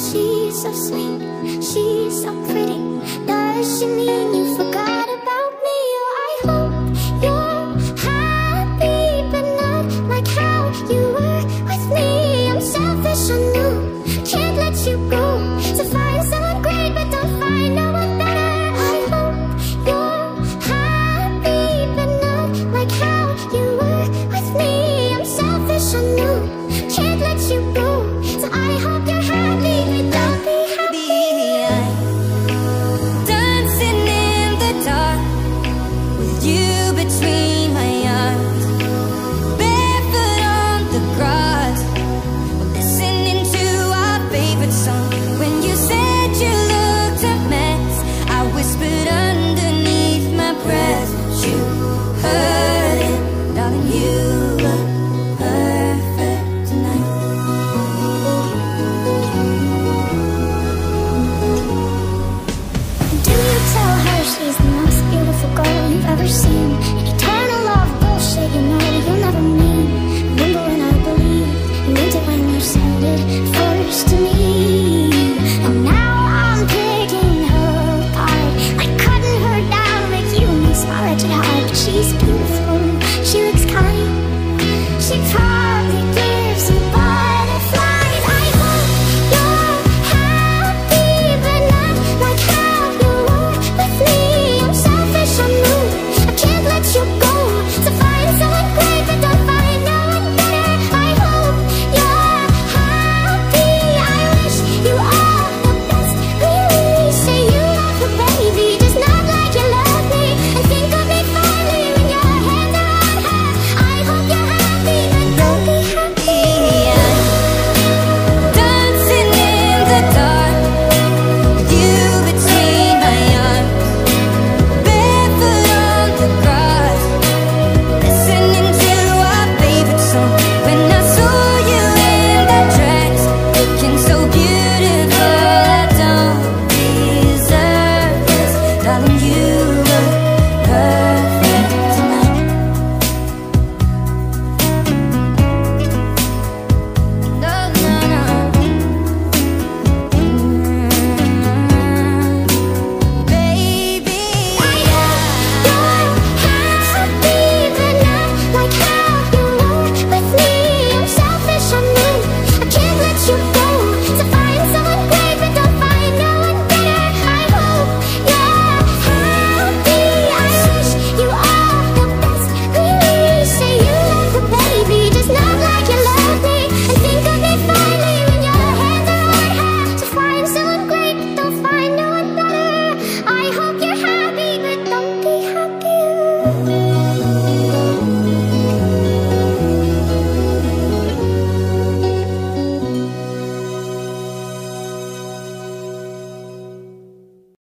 She's so sweet, she's so pretty Does she mean you forgot? wretched heart, she's